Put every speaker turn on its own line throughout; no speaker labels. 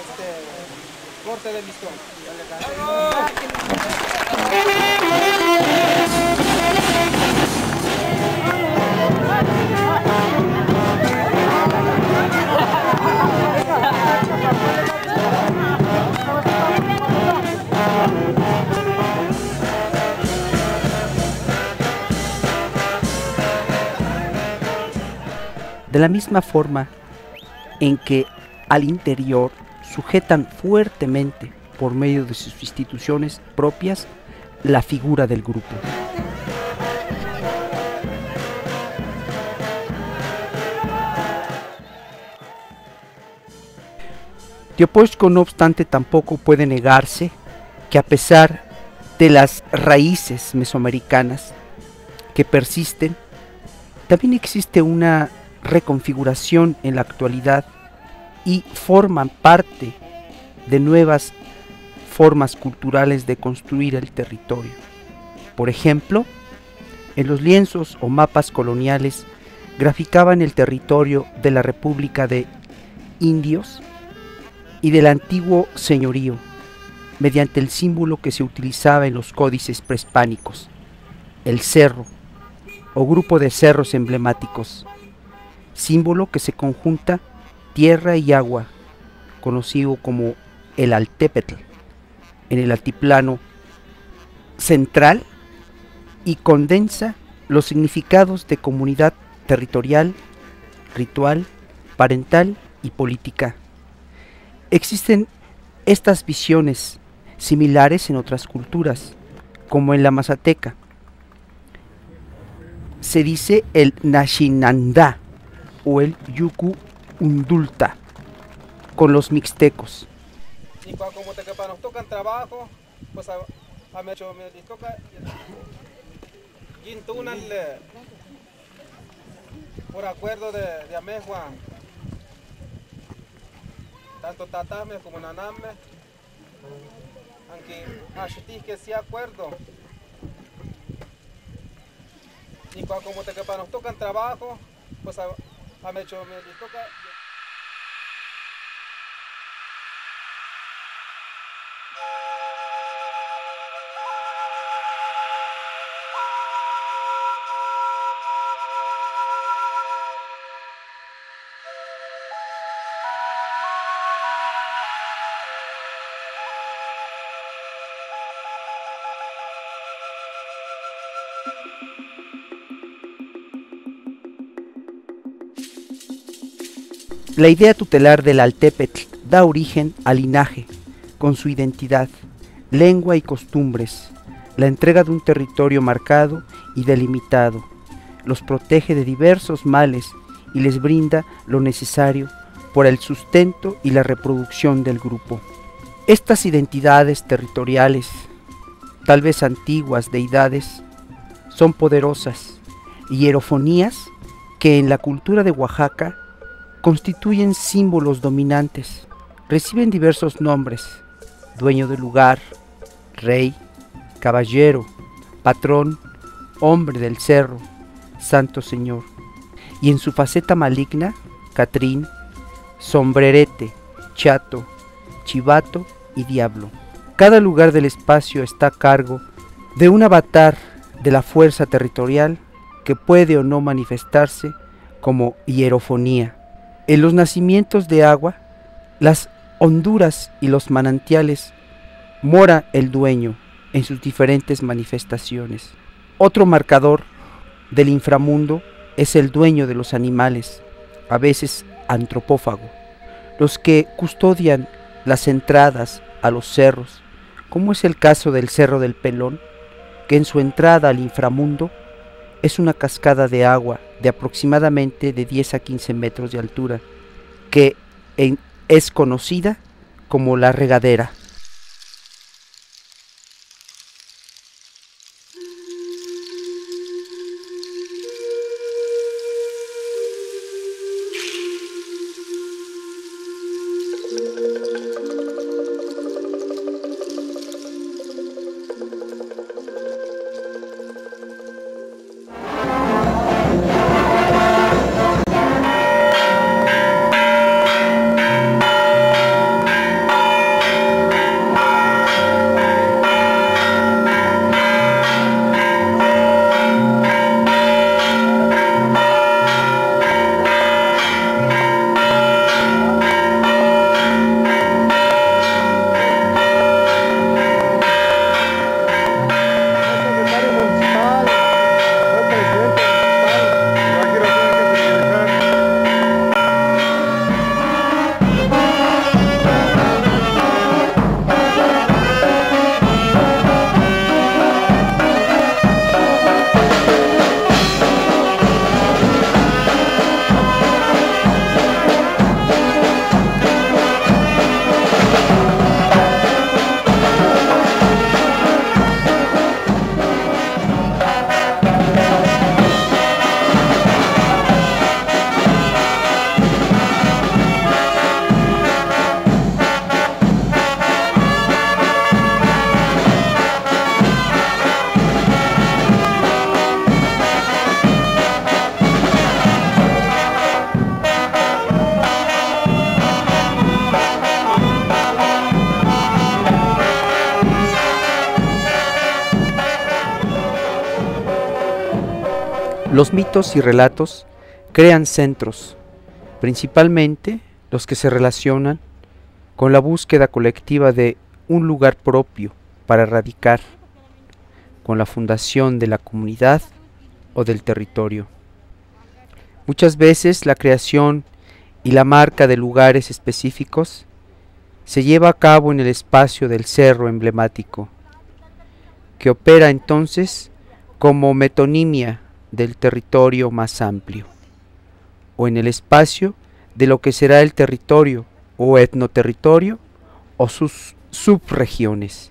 este, corte de listón.
De la misma forma en que al interior sujetan fuertemente por medio de sus instituciones propias la figura del grupo. Teopochco, no obstante, tampoco puede negarse que a pesar de las raíces mesoamericanas que persisten, también existe una reconfiguración en la actualidad y forman parte de nuevas formas culturales de construir el territorio. Por ejemplo, en los lienzos o mapas coloniales graficaban el territorio de la República de Indios y del antiguo señorío, mediante el símbolo que se utilizaba en los códices prehispánicos, el cerro o grupo de cerros emblemáticos, símbolo que se conjunta tierra y agua, conocido como el Altépetl, en el altiplano central y condensa los significados de comunidad territorial, ritual, parental y política. Existen estas visiones similares en otras culturas, como en la Mazateca. Se dice el Nashinandá o el Yuku Undulta con los mixtecos.
Y cua- como te que nos tocan trabajo, pues a, a me, me toca Yintunan le- por acuerdo de, de Amejua, tanto Tatame como Naname, aunque Ashitis que sí acuerdo. Y cua- como te que nos tocan trabajo, pues a, a me, me les toca
La idea tutelar del Altépetl da origen al linaje, con su identidad, lengua y costumbres, la entrega de un territorio marcado y delimitado, los protege de diversos males y les brinda lo necesario por el sustento y la reproducción del grupo. Estas identidades territoriales, tal vez antiguas deidades, son poderosas hierofonías que en la cultura de Oaxaca constituyen símbolos dominantes. Reciben diversos nombres, dueño del lugar, rey, caballero, patrón, hombre del cerro, santo señor. Y en su faceta maligna, Catrín, sombrerete, chato, chivato y diablo. Cada lugar del espacio está a cargo de un avatar de la fuerza territorial que puede o no manifestarse como hierofonía. En los nacimientos de agua, las honduras y los manantiales, mora el dueño en sus diferentes manifestaciones. Otro marcador del inframundo es el dueño de los animales, a veces antropófago, los que custodian las entradas a los cerros, como es el caso del Cerro del Pelón, que en su entrada al inframundo es una cascada de agua de aproximadamente de 10 a 15 metros de altura, que en- es conocida como la regadera. Los mitos y relatos crean centros, principalmente los que se relacionan con la búsqueda colectiva de un lugar propio para radicar, con la fundación de la comunidad o del territorio. Muchas veces la creación y la marca de lugares específicos se lleva a cabo en el espacio del cerro emblemático, que opera entonces como metonimia del territorio más amplio, o en el espacio de lo que será el territorio o etnoterritorio o sus subregiones.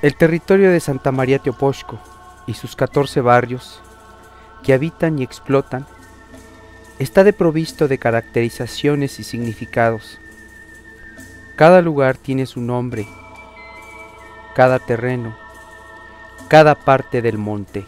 El territorio de Santa María Teoposco y sus 14 barrios que habitan y explotan está deprovisto de caracterizaciones y significados. Cada lugar tiene su nombre, cada terreno, cada parte del monte.